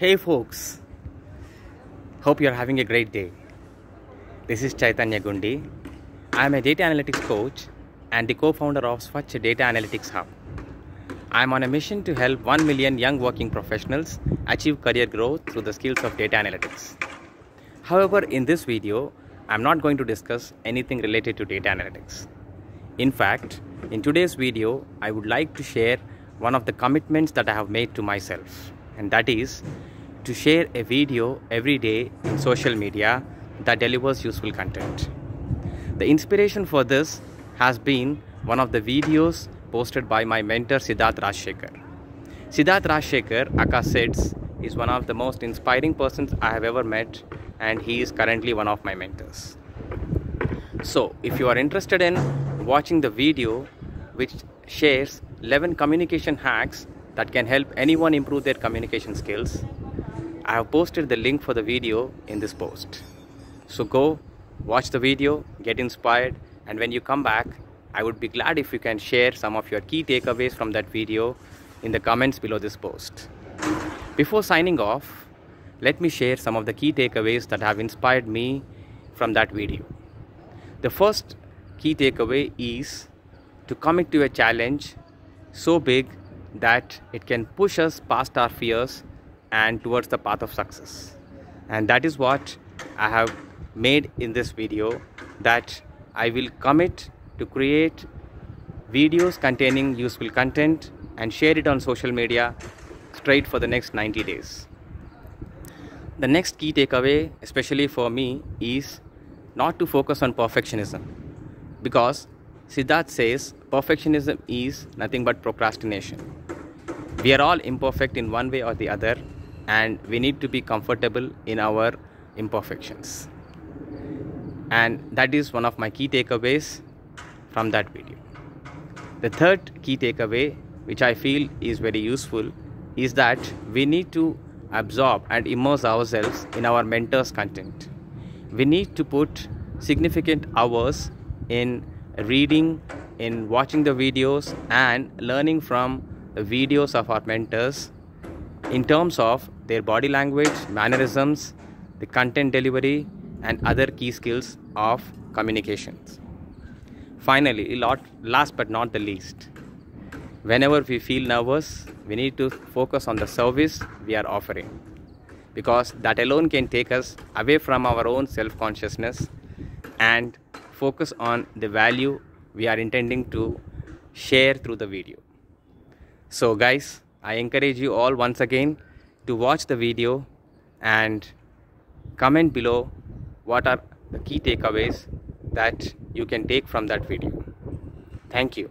Hey folks, hope you're having a great day. This is Chaitanya Gundi. I'm a data analytics coach and the co-founder of Swachh Data Analytics Hub. I'm on a mission to help 1 million young working professionals achieve career growth through the skills of data analytics. However, in this video, I'm not going to discuss anything related to data analytics. In fact, in today's video, I would like to share one of the commitments that I have made to myself, and that is to share a video every day in social media that delivers useful content. The inspiration for this has been one of the videos posted by my mentor Siddharth Rajsekar. Siddharth Rajsekar, aka Sidz, is one of the most inspiring persons I have ever met, and he is currently one of my mentors. So, if you are interested in watching the video which shares 11 communication hacks that can help anyone improve their communication skills, I have posted the link for the video in this post. So go, watch the video, get inspired, and when you come back, I would be glad if you can share some of your key takeaways from that video in the comments below this post. Before signing off, let me share some of the key takeaways that have inspired me from that video. The first key takeaway is to commit to a challenge so big that it can push us past our fears and towards the path of success. And that is what I have made in this video that I will commit to create videos containing useful content and share it on social media straight for the next 90 days. The next key takeaway, especially for me, is not to focus on perfectionism because Siddharth says perfectionism is nothing but procrastination. We are all imperfect in one way or the other, and we need to be comfortable in our imperfections. And that is one of my key takeaways from that video. The third key takeaway, which I feel is very useful, is that we need to absorb and immerse ourselves in our mentor's content. We need to put significant hours in reading, in watching the videos, and learning from the videos of our mentors in terms of their body language, mannerisms, the content delivery, and other key skills of communications. Finally, a lot last but not the least, whenever we feel nervous, we need to focus on the service we are offering because that alone can take us away from our own self consciousness and focus on the value we are intending to share through the video. So, guys, I encourage you all once again to watch the video and comment below what are the key takeaways that you can take from that video. Thank you.